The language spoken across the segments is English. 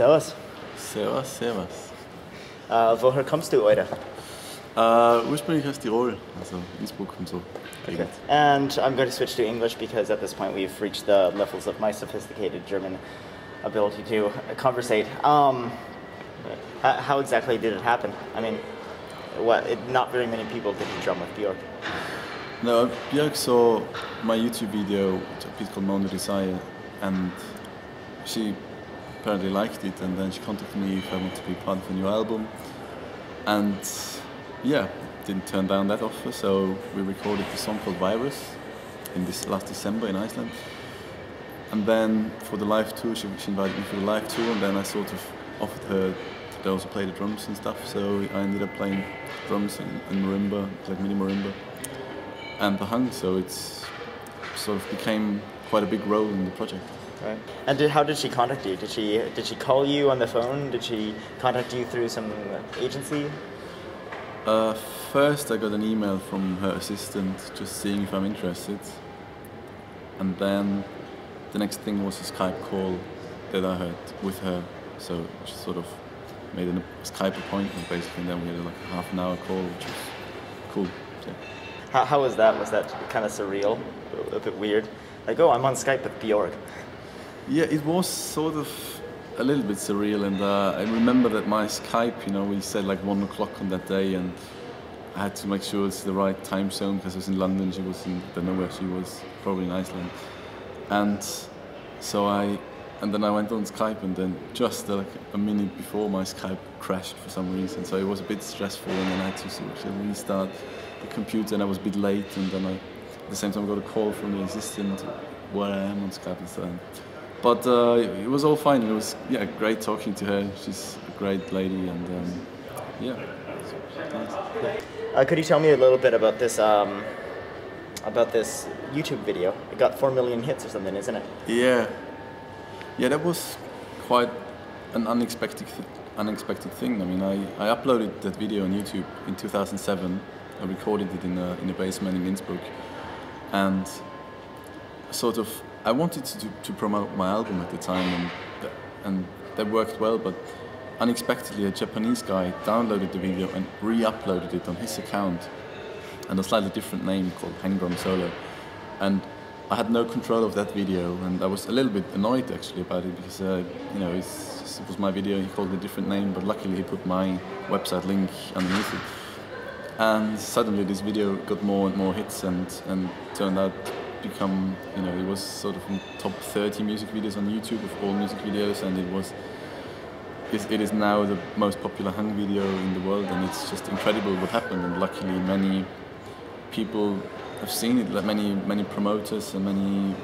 Servus. Servus, servus. Äh, woher kommst du heute? Äh, ursprünglich aus Tirol, also Innsbruck und so. Okay. And I'm going to switch to English because at this point we've reached the levels of my sophisticated German ability to conversate. Um, how exactly did it happen? I mean, what? It, not very many people did drum with Björk. No, Björk saw my YouTube video, which a piece called Mono Desire, and she apparently liked it, and then she contacted me if I wanted to be part of a new album. And yeah, didn't turn down that offer, so we recorded a song called Virus in this last December in Iceland. And then for the live tour, she, she invited me for the live tour, and then I sort of offered her to also play the drums and stuff. So I ended up playing drums and, and marimba, like mini marimba, and the hang. So it's sort of became quite a big role in the project. Right. And did, how did she contact you? Did she did she call you on the phone? Did she contact you through some agency? Uh, first, I got an email from her assistant just seeing if I'm interested, and then the next thing was a Skype call that I had with her. So she sort of made a Skype appointment basically, and then we had like a half an hour call, which was cool. So, How, how was that? Was that kind of surreal? A, a bit weird? Like, oh, I'm on Skype with Björk. Yeah, it was sort of a little bit surreal, and uh, I remember that my Skype, you know, we said like one o'clock on that day, and I had to make sure it's the right time zone because I was in London, she was in, I don't know where she was, probably in Iceland. And so I, and then I went on Skype, and then just uh, like a minute before my Skype crashed for some reason, so it was a bit stressful, and then I had to sort of restart the computer, and I was a bit late, and then I, at the same time, got a call from the assistant where I am on Skype and so. But uh, it was all fine. It was yeah, great talking to her. She's a great lady, and um, yeah. nice. Uh, could you tell me a little bit about this um, about this YouTube video? It got four million hits or something, isn't it? Yeah, yeah, that was quite an unexpected th- unexpected thing. I mean, I, I uploaded that video on YouTube in 2007. I recorded it in a in a basement in Innsbruck, and sort of I wanted to, to promote my album at the time, and and that worked well. But unexpectedly, a Japanese guy downloaded the video and re-uploaded it on his account, and a slightly different name called Hang Solo, and I had no control of that video, and I was a little bit annoyed actually about it because uh, you know it was my video. He called it a different name, but luckily he put my website link underneath it. And suddenly this video got more and more hits, and and turned out become you know it was sort of in top 30 music videos on YouTube of all music videos, and it was. It is now the most popular hang video in the world, and it's just incredible what happened. And luckily, many people have seen it, like many many promoters and many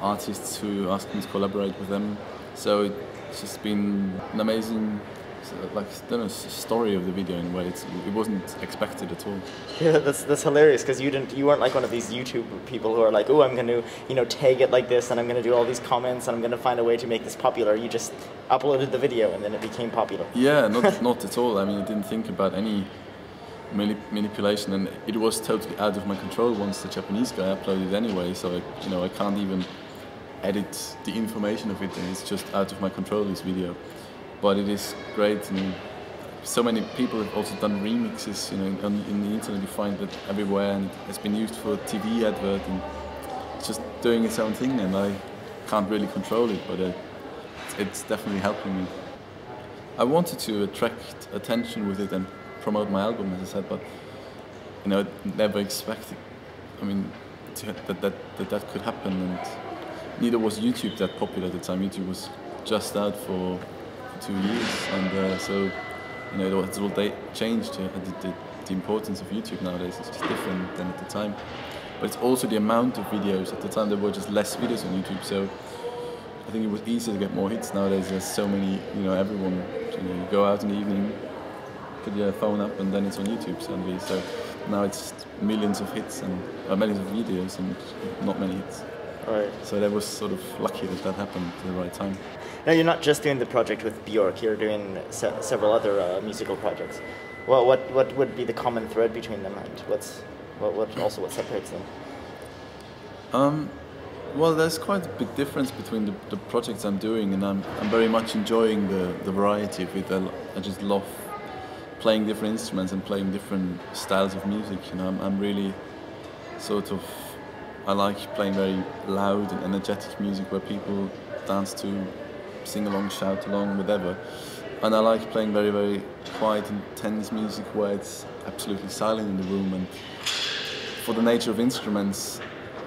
artists who asked me to collaborate with them. So it's just been an amazing, Uh, like I don't know, s- story of the video in a way. It's, it wasn't expected at all. Yeah, that's that's hilarious because you didn't you weren't like one of these YouTube people who are like, oh, I'm going to you know tag it like this, and I'm going to do all these comments, and I'm going to find a way to make this popular. You just uploaded the video, and then it became popular. Yeah, not not at all. I mean, I didn't think about any mani- manipulation, and it was totally out of my control once the Japanese guy uploaded anyway. So I, you know, I can't even edit the information of it, and it's just out of my control. This video, but it is great, and so many people have also done remixes. You know, on, in the internet you find that everywhere, and it's been used for TV advert, and it's just doing its own thing, and I can't really control it, but. It's definitely helping me. I wanted to attract attention with it and promote my album, as I said, but you know, never expected. I mean, to, that, that that that could happen, and neither was YouTube that popular at the time. YouTube was just out for two years, and uh, so you know, it's all changed. Uh, the, the, the importance of YouTube nowadays is just different than at the time. But it's also the amount of videos. At the time, there were just less videos on YouTube, so I think it was easier to get more hits nowadays. There's so many, you know, everyone. You, know, you go out in the evening, put your phone up, and then it's on YouTube suddenly. So now it's millions of hits and uh, millions of videos and not many hits. Right. So that was sort of lucky that that happened at the right time. Now you're not just doing the project with Björk. You're doing se- several other uh, musical projects. Well, what what would be the common thread between them, and what's what, what also what separates them? Um, Well, there's quite a big difference between the, the projects I'm doing, and I'm, I'm very much enjoying the, the variety of it. I, I just love playing different instruments and playing different styles of music. You know, I'm, I'm really sort of I like playing very loud and energetic music where people dance to, sing along, shout along, whatever. And I like playing very, very quiet, intense music where it's absolutely silent in the room. And for the nature of instruments,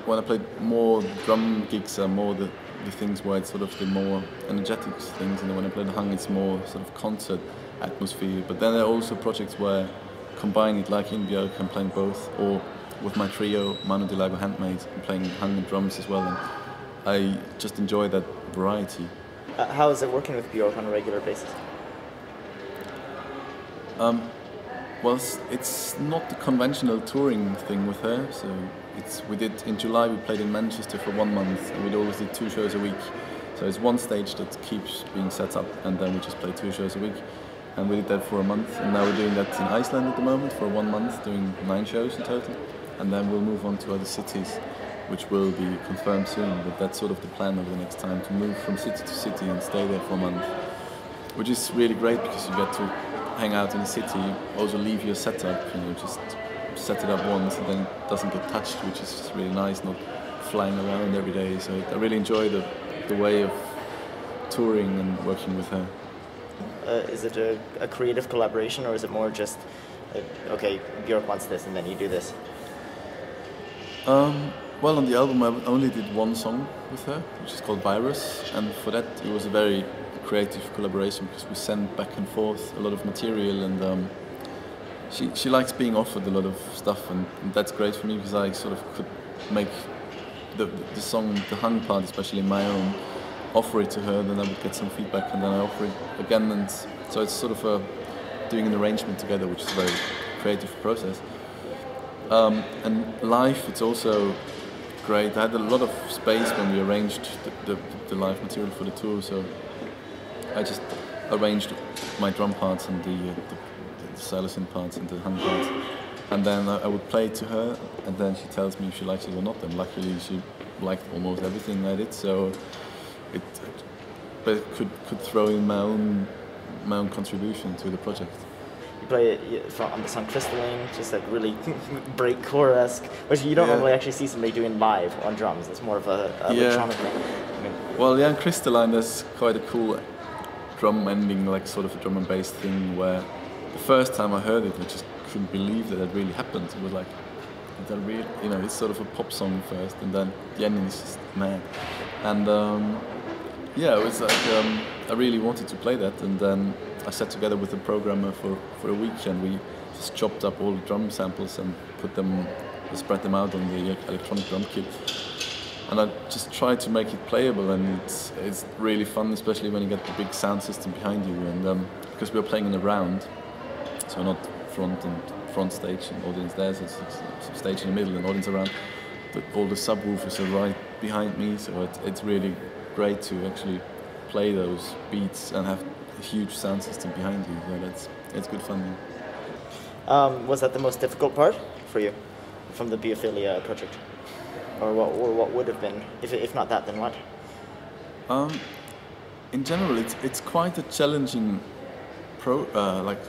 when I play more drum gigs are more the, the things where it's sort of the more energetic things, and when I play the hang, it's more sort of concert atmosphere. But then there are also projects where combine it, like in I'm playing both, or with my trio, Manu Delago Handmade, I'm playing and drums as well, and I just enjoy that variety. Uh, how is it working with Björk on a regular basis? Um, well, it's not the conventional touring thing with her. So it's we did in July we played in Manchester for one month, and we'd always did two shows a week. So it's one stage that keeps being set up, and then we just play two shows a week. And we did that for a month, and now we're doing that in Iceland at the moment for one month, doing nine shows in total. And then we'll move on to other cities, which will be confirmed soon. But that's sort of the plan over the next time to move from city to city and stay there for a month, which is really great because you get to hang out in the city, also leave your setup, you know, just set it up once and then it doesn't get touched, which is just really nice, not flying around every day. So I really enjoy the, the way of touring and working with her. Uh, is it a, a, creative collaboration or is it more just, uh, okay, Björk wants this and then you do this? Um, well, on the album I only did one song with her, which is called Virus, and for that it was a very creative collaboration because we sent back and forth a lot of material and um, she, she likes being offered a lot of stuff and, and, that's great for me because I sort of could make the, the song, the hang part especially my own, offer it to her. Then I would get some feedback and then I offer it again. And so it's sort of a, doing an arrangement together which is a very creative process. Um, and live it's also great. I had a lot of space when we arranged the, the, the live material for the tour so I just arranged my drum parts and the, uh, the, the parts and the hand parts. And then I, would play it to her, and then she tells me if she likes it or not. And luckily, she liked almost everything I did, so it, but could could throw in my own my own contribution to the project. Play it on the song Crystalline, just like really breakcore esque, which you don't yeah. normally actually see somebody doing live on drums. It's more of a, a yeah. electronic thing. I mean, well, yeah, Crystalline, there's quite a cool drum ending, like sort of a drum and bass thing, where the first time I heard it, I just couldn't believe that it really happened. It was like, that real, you know, it's sort of a pop song first, and then the ending is just mad. And um, yeah, it was like um, I really wanted to play that, and then I sat together with the programmer for, for a week, and we just chopped up all the drum samples and put them, spread them out on the electronic drum kit and I just tried to make it playable, and it's it's really fun, especially when you get the big sound system behind you, and um, because we're playing in a round, so not front and front stage and audience there, so it's, it's stage in the middle and audience around. But all the subwoofers are right behind me, so it, it's really great to actually play those beats and have a huge sound system behind you. So that's it's good fun. Um, was that the most difficult part for you from the Biophilia project? or what, or what would have been? If, if not that, then what? Um, in general, it's it's quite a challenging pro uh, like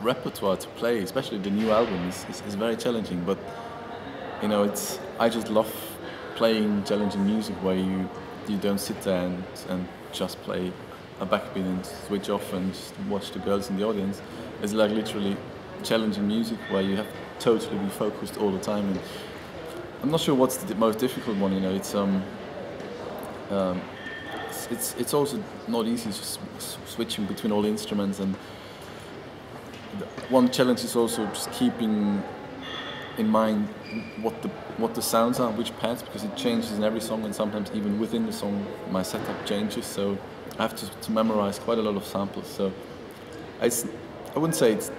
repertoire to play, especially the new album is, is, is, very challenging. But you know, it's I just love playing challenging music where you you don't sit there and, and just play a backbeat and switch off and watch the girls in the audience. It's like literally challenging music where you have to totally be focused all the time and I'm not sure what's the most difficult one. You know, it's um, um it's, it's, it's also not easy switching between all the instruments and one challenge is also just keeping in mind what the what the sounds are, which pads, because it changes in every song, and sometimes even within the song, my setup changes. So I have to, to memorize quite a lot of samples. So it's, I wouldn't say it's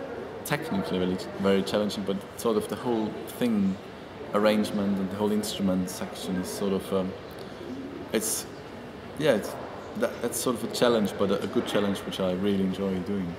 technically really very challenging, but sort of the whole thing arrangement and the whole instrument section is sort of um, it's yeah it's that, that's sort of a challenge but a, a good challenge which I really enjoy doing.